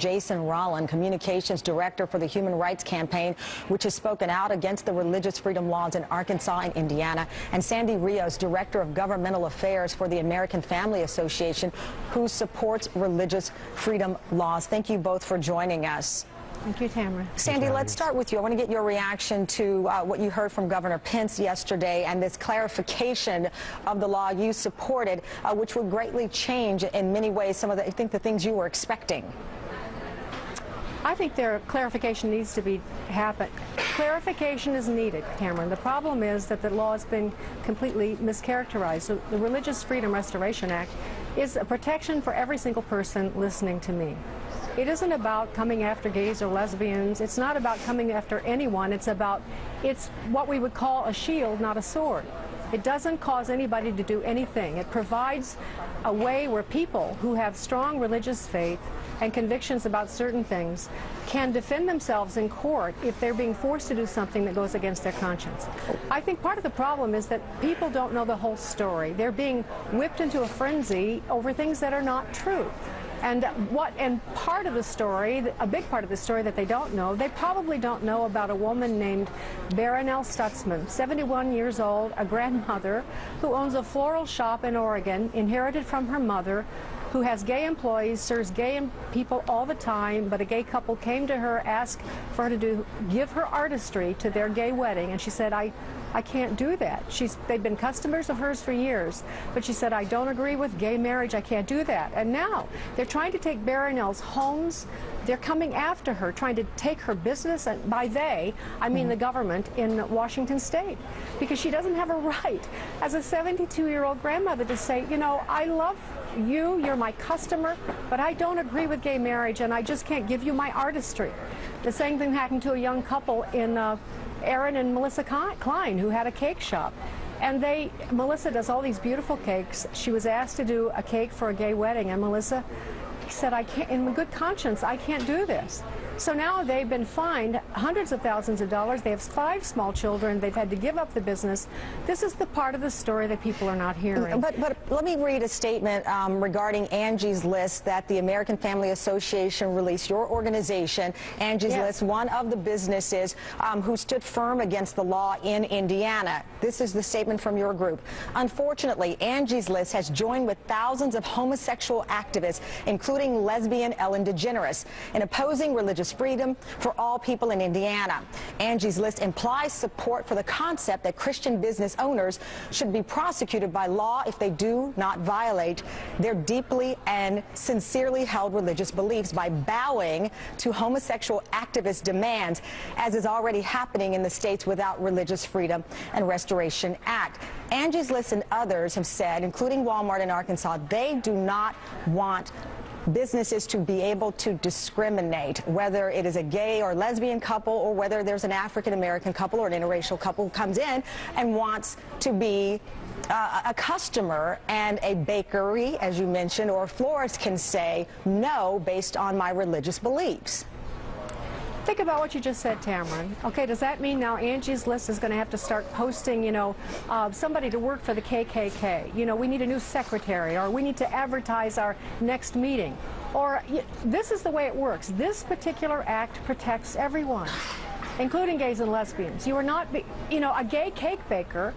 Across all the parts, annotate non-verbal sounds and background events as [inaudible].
Jason Rahlan, Communications Director for the Human Rights Campaign, which has spoken out against the religious freedom laws in Arkansas and Indiana, and Sandy Rios, Director of Governmental Affairs for the American Family Association, who supports religious freedom laws. Thank you both for joining us. Thank you, Tamron. Sandy, let's start with you. I want to get your reaction to uh, what you heard from Governor Pence yesterday and this clarification of the law you supported, uh, which would greatly change in many ways some of the, I think, the things you were expecting. I think there clarification needs to be happen. Clarification is needed, Tamron. The problem is that the law has been completely mischaracterized. So the Religious Freedom Restoration Act is a protection for every single person listening to me. It isn't about coming after gays or lesbians. It's not about coming after anyone. It's about, it's what we would call a shield, not a sword. It doesn't cause anybody to do anything. It provides a way where people who have strong religious faith and convictions about certain things can defend themselves in court if they're being forced to do something that goes against their conscience. I think part of the problem is that people don't know the whole story. They're being whipped into a frenzy over things that are not true. And what and part of the story, a big part of the story that they don't know, they probably don't know about a woman named Barronelle Stutzman, 71 years old, a grandmother who owns a floral shop in Oregon, inherited from her mother, who has gay employees, serves gay people all the time, but a gay couple came to her, asked for her to do, give her artistry to their gay wedding, and she said, I, I can't do that. She's, they've been customers of hers for years, but she said, I don't agree with gay marriage, I can't do that. And now they're trying to take Barronelle's homes, they're coming after her, trying to take her business, and by they, I mean mm the government in Washington State, because she doesn't have a [laughs] right as a 72-year-old grandmother to say, you know, I love you, you're my customer, but I don't agree with gay marriage, and I just can't give you my artistry. The same thing happened to a young couple in uh, Aaron and Melissa Klein, who had a cake shop. And they, Melissa does all these beautiful cakes. She was asked to do a cake for a gay wedding, and Melissa said, I can't, in good conscience, I can't do this. So now they've been fined hundreds of thousands of dollars. They have five small children. They've had to give up the business. This is the part of the story that people are not hearing. But, but let me read a statement um, regarding Angie's List that the American Family Association released. Your organization, Angie's yes. List, one of the businesses um, who stood firm against the law in Indiana. This is the statement from your group. Unfortunately, Angie's List has joined with thousands of homosexual activists, including lesbian Ellen DeGeneres, in opposing religious freedom for all people in Indiana. Angie's List implies support for the concept that Christian business owners should be prosecuted by law if they do not violate their deeply and sincerely held religious beliefs by bowing to homosexual activist demands, as is already happening in the states without Religious Freedom and Restoration Act. Angie's List and others have said, including Walmart in Arkansas, they do not want businesses to be able to discriminate, whether it is a gay or lesbian couple or whether there's an African American couple or an interracial couple who comes in and wants to be uh, a customer and a bakery, as you mentioned, or a florist can say no based on my religious beliefs. Think about what you just said, Tamron. Okay, does that mean now Angie's List is going to have to start posting, you know, uh, somebody to work for the KKK? You know, we need a new secretary, or we need to advertise our next meeting. Or this is the way it works. This particular act protects everyone, including gays and lesbians. You are not, you know, a gay cake baker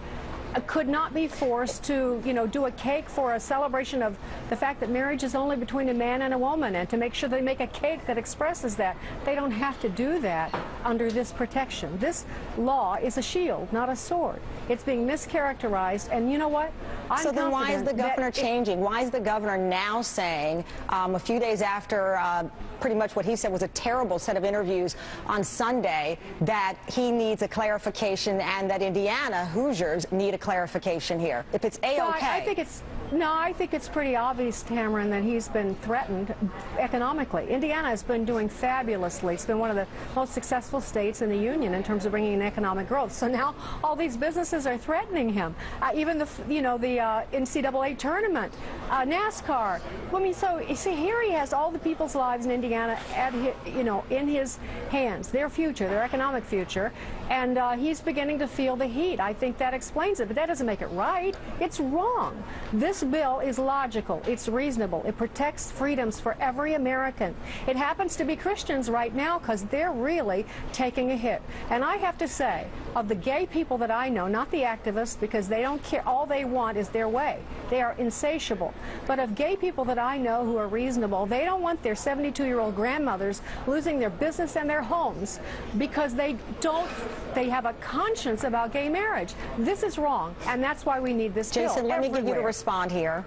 could not be forced to, you know, do a cake for a celebration of the fact that marriage is only between a man and a woman and to make sure they make a cake that expresses that. They don't have to do that under this protection. This law is a shield, not a sword. It's being mischaracterized, and you know what? I'm so then why is the governor changing? Why is the governor now saying, um, a few days after uh, pretty much what he said was a terrible set of interviews on Sunday, that he needs a clarification and that Indiana Hoosiers need a clarification here. If it's A-OK. So I, I think it's no, I think it's pretty obvious, Tamron, that he's been threatened economically. Indiana has been doing fabulously. It's been one of the most successful states in the union in terms of bringing in economic growth. So now all these businesses are threatening him. Uh, even the, you know, the uh, NCAA tournament, uh, NASCAR. I mean, so you see, here he has all the people's lives in Indiana at you know, in his hands, their future, their economic future, and uh, he's beginning to feel the heat. I think that explains it, but that doesn't make it right. It's wrong. This bill is logical. It's reasonable. It protects freedoms for every American. It happens to be Christians right now because they're really taking a hit. And I have to say, of the gay people that I know, not the activists, because they don't care, all they want is their way. They are insatiable. But of gay people that I know who are reasonable, they don't want their 72 year old grandmothers losing their business and their homes because they don't, they have a conscience about gay marriage. This is wrong, and that's why we need this Jason, bill let me give you to respond here.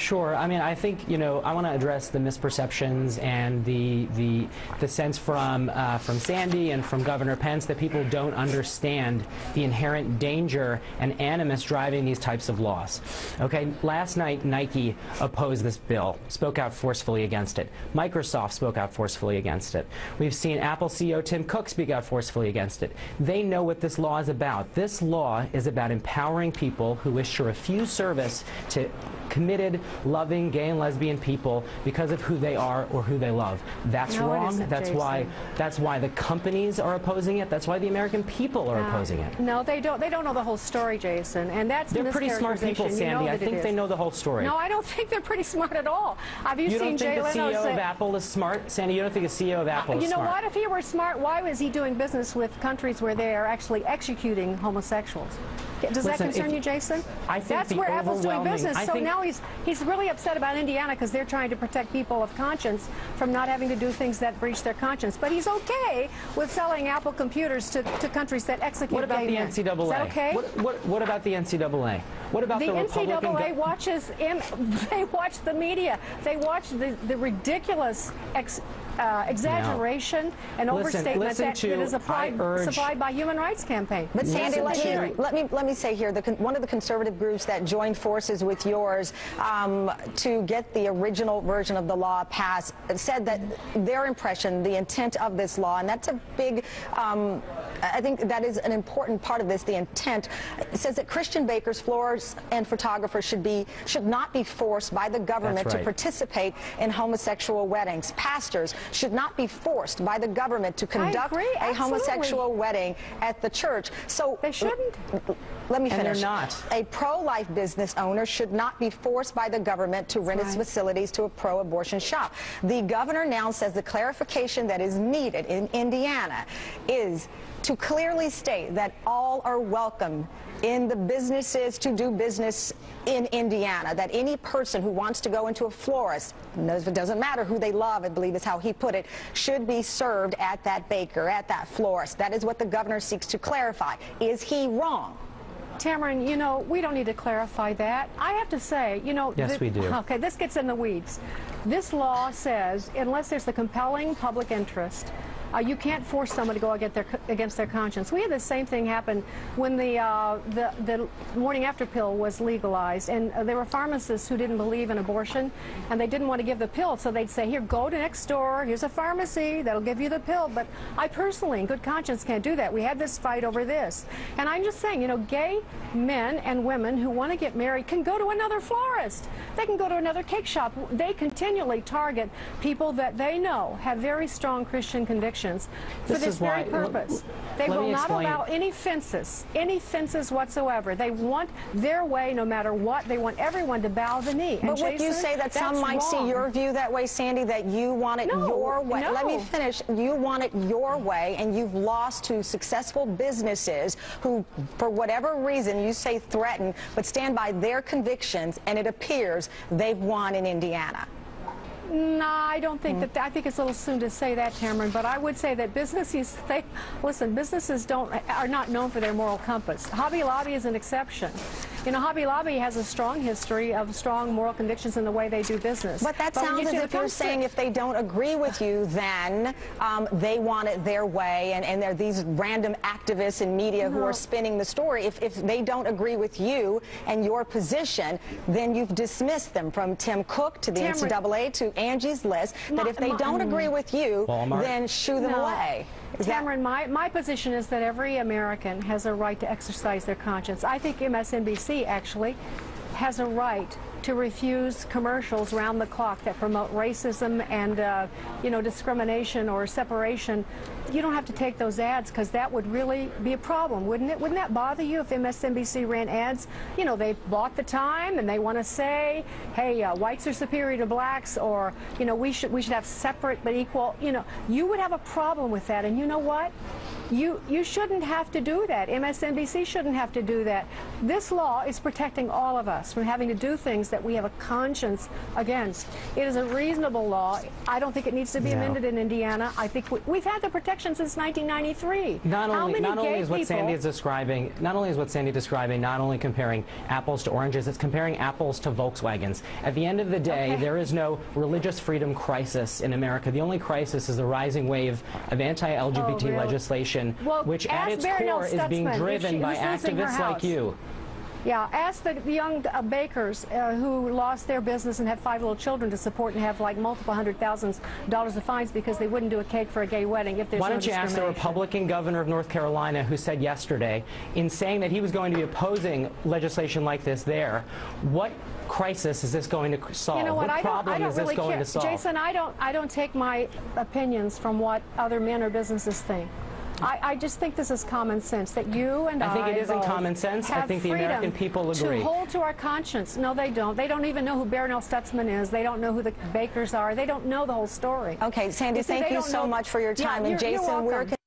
Sure. I mean, I think you know I want to address the misperceptions and the the the sense from uh, from Sandy and from Governor Pence that people don't understand the inherent danger and animus driving these types of laws. Okay. Last night, Nike opposed this bill, spoke out forcefully against it. Microsoft spoke out forcefully against it. We've seen Apple CEO Tim Cook speak out forcefully against it. They know what this law is about. This law is about empowering people who wish to refuse service to committed, loving gay and lesbian people because of who they are or who they love. That's No, wrong. that's why that's why the companies are opposing it. That's why the American people are uh, opposing it. No, they don't. They don't know the whole story, Jason, and that's They're pretty smart people, mischaracterization. You know Sandy. I think they know the whole story. No, I don't [laughs] think they're pretty smart at all. Have you, you seen don't think the CEO say? of Apple is smart, Sandy? You don't think the CEO of Apple is you know smart? what? If he were smart, why was he doing business with countries where they are actually executing homosexuals? Does that concern if- you, Jason? I think That's where Apple's doing business. I so think- now he's he's really upset about Indiana because they're trying to protect people of conscience from not having to do things that breach their conscience. But he's okay with selling Apple computers to, to countries that execute What about the men. NCAA? Is that okay? What, what, what about the NCAA? What about the, the, NCAA watches. Im- [laughs] They watch the media. They watch the, the ridiculous ex, uh, exaggeration and Listen- overstatement listen that, to- that is applied, urge- supplied by Human Rights Campaign. But Sandy, let me, let me let me say here, the, one of the conservative groups that joined forces with yours um, to get the original version of the law passed said that their impression, the intent of this law, and that's a big, um, I think that is an important part of this. The intent says that Christian bakers, florists, and photographers should be should not be forced by the government That's to participate in homosexual weddings. Pastors should not be forced by the government to conduct agree, a homosexual wedding at the church. So They shouldn't. Let me And they're finish. not. A pro-life business owner should not be forced by the government to rent its facilities to a pro-abortion shop. The governor now says the clarification that is needed in Indiana is to clearly state that all are welcome in the businesses to do business in Indiana, that any person who wants to go into a florist, knows it doesn't matter who they love, I believe is how he put it, should be served at that baker, at that florist. That is what the governor seeks to clarify. Is he wrong? Tamron, you know, we don't need to clarify that. I have to say, you know. Yes, thi- we do. Okay, this gets in the weeds. This law says unless there's a compelling public interest, uh, you can't force someone to go against their, against their conscience. We had the same thing happen when the, uh, the, the morning after pill was legalized, and uh, there were pharmacists who didn't believe in abortion, and they didn't want to give the pill, so they'd say, here, go to next door, here's a pharmacy, that'll give you the pill. But I personally, in good conscience, can't do that. We had this fight over this. And I'm just saying, you know, gay men and women who want to get married can go to another florist. They can go to another cake shop. They continually target people that they know have very strong Christian convictions for This this, is very why- purpose. They will not explain. allow any fences, any fences whatsoever. They want their way no matter what. They want everyone to bow the knee. And But would you say that some might see your view that way, Sandy, that you want it No, your way? No. Let me finish. You want it your way, and you've lost to successful businesses who, for whatever reason, you say threaten, but stand by their convictions, and it appears they've won in Indiana. No, I don't think that. I think it's a little soon to say that, Tamron. But I would say that businesses, [laughs] they listen. Businesses don't are not known for their moral compass. Hobby Lobby is an exception. You know, Hobby Lobby has a strong history of strong moral convictions in the way they do business. But that when sounds as if you're saying if they don't agree with you, then um, they want it their way, and, and there are these random activists in media who are spinning the story. If, if they don't agree with you and your position, then you've dismissed them from Tim Cook to the Tamron- NCAA to Angie's List. That if they don't agree with you, Walmart. then shoo them No. away. Is Tamron, my, my position is that every American has a right to exercise their conscience. I think MSNBC actually has a right to refuse commercials round the clock that promote racism and, uh, you know, discrimination or separation. You don't have to take those ads because that would really be a problem, wouldn't it? Wouldn't that bother you if MSNBC ran ads? You know, they bought the time and they want to say, hey, uh, whites are superior to blacks, or you know, we should we should have separate but equal. You know, you would have a problem with that, and you know what? You you shouldn't have to do that. MSNBC shouldn't have to do that. This law is protecting all of us from having to do things that we have a conscience against. It is a reasonable law. I don't think it needs to be No. amended in Indiana. I think we, we've had the protection since 1993. Not How only, many not only is what Sandy is describing, not only is what Sandy describing, not only comparing apples to oranges, it's comparing apples to Volkswagens. At the end of the day, Okay. there is no religious freedom crisis in America. The only crisis is the rising wave of anti-LGBT Oh, really? legislation, Well, which at its Barronelle core is being driven she- by activists like you. Yeah, ask the, young uh, bakers uh, who lost their business and had five little children to support and have like multiple hundred thousands dollars of fines because they wouldn't do a cake for a gay wedding if there's Why no don't you ask the. Republican governor of North Carolina who said yesterday, in saying that he was going to be opposing legislation like this there, what crisis is this going to solve? You know what? I don't, problem I don't is this really going care. to solve? Jason, I don't, I don't take my opinions from what other men or businesses think. I, I just think this is common sense that you and I. I think it isn't common sense. I have think the freedom American people agree. To hold to our conscience. No, they don't. They don't even know who Barronelle Stutzman is. They don't know who the bakers are. They don't know the whole story. Okay, Sandy, You see, thank you so know- much for your Yeah, time. and you're- you're Jason, we're welcome.